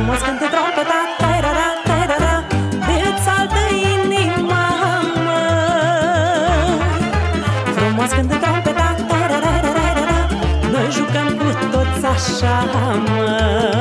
Frumos cântă trompeta Tairara, tairara De-ți saltă inima mă. Frumos ta, trompeta Tairara, Noi jucăm cu toți așa mă.